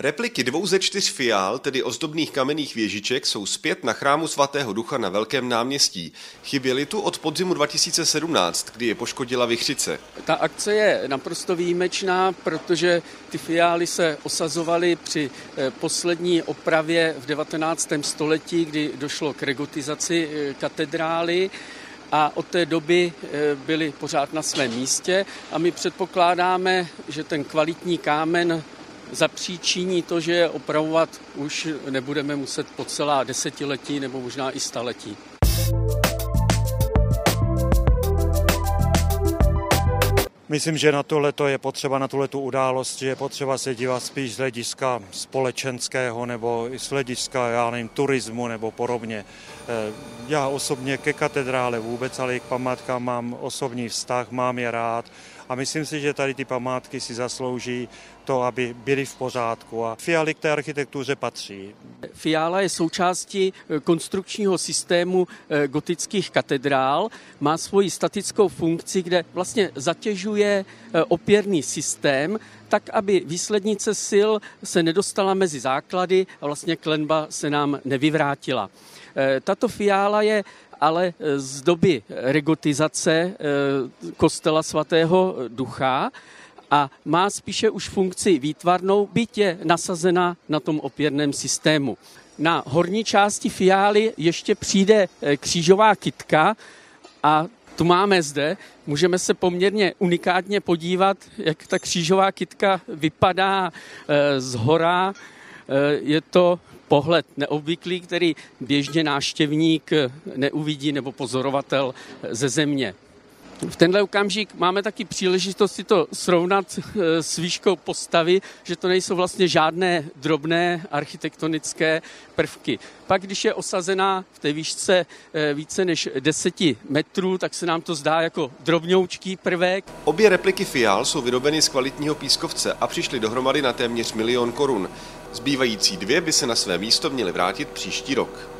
Repliky dvou ze čtyř fiál, tedy ozdobných kamenných věžiček, jsou zpět na chrámu svatého ducha na Velkém náměstí. Chyběly tu od podzimu 2017, kdy je poškodila vychřice. Ta akce je naprosto výjimečná, protože ty fiály se osazovaly při eh, poslední opravě v 19. století, kdy došlo k regotizaci eh, katedrály a od té doby eh, byly pořád na svém místě a my předpokládáme, že ten kvalitní kámen zapříčiní to, že opravovat už nebudeme muset po celá desetiletí nebo možná i staletí. Myslím, že na tohle je potřeba, na tuhle událost, je potřeba se dívat spíš z hlediska společenského nebo i z hlediska, já nevím, turismu nebo podobně. Eh, já osobně ke katedrále vůbec, ale i k památkám mám osobní vztah, mám je rád a myslím si, že tady ty památky si zaslouží to, aby byly v pořádku. A fialy k té architektuře patří. Fiala je součástí eh, konstrukčního systému eh, gotických katedrál, má svoji statickou funkci, kde vlastně zatěžuje opěrný systém, tak, aby výslednice sil se nedostala mezi základy a vlastně klenba se nám nevyvrátila. Tato fiála je ale eh, z doby regotizace eh, kostela svatého ducha a má spíše už funkci výtvarnou, byť je nasazena na tom opěrném systému. Na horní části fiály ještě přijde křížová kitka a tu máme zde. Můžeme se poměrně unikátně podívat, jak ta křížová kitka vypadá z hora. Je to pohled neobvyklý, který běžně náštěvník neuvidí nebo pozorovatel ze země. V tenhle okamžik máme taky příležitost si to srovnat eh, s výškou postavy, že to nejsou vlastně žádné drobné architektonické prvky. Pak, když je osazená v té výšce eh, více než 10 metrů, tak se nám to zdá jako drobňoučký prvek. Obě repliky fial jsou vyrobeny z kvalitního pískovce a přišly dohromady na téměř milion korun. Zbývající dvě by se na své místo měly vrátit příští rok.